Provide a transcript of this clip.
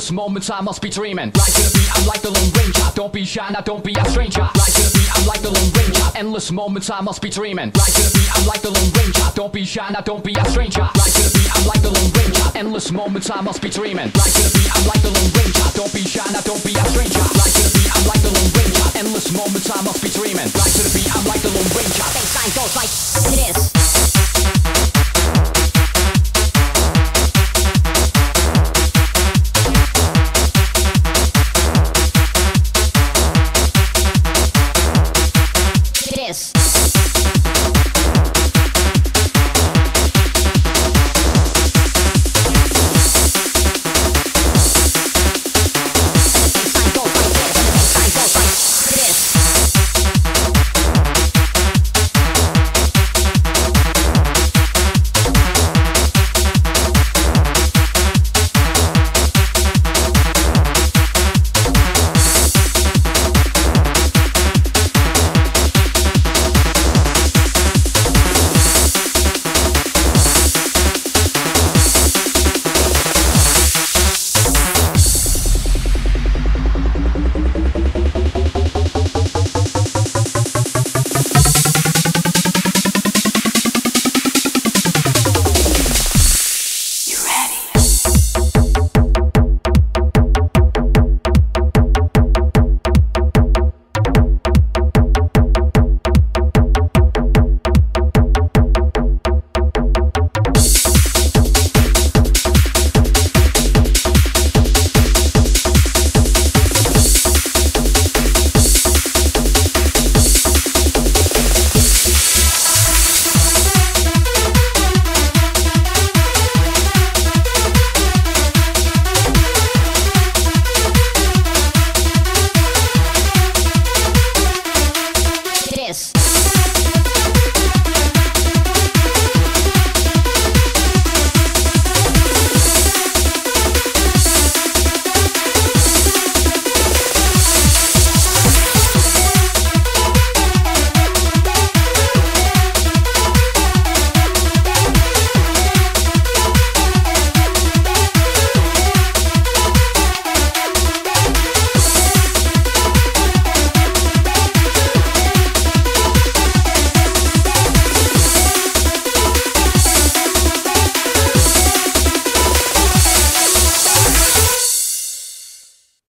endless moments I must be dreaming. Like to the beat, I'm like the Lone Ranger. Don't be shy, now don't be a stranger. Like to the beat, I'm like the Lone Ranger. Endless moments I must be dreaming. Like to the beat, I'm like the Lone Ranger. Don't be shy, now don't be a stranger. Like to the beat, I'm like the Lone Ranger. Endless moments I must be dreaming. Like to the beat, I'm like the Lone Ranger. Don't be shy, now don't be a stranger. Like to the beat, I'm like the Lone Ranger. Endless moments I must be dreaming. Like to the beat, I'm like the Lone Ranger. Baseline goes like this.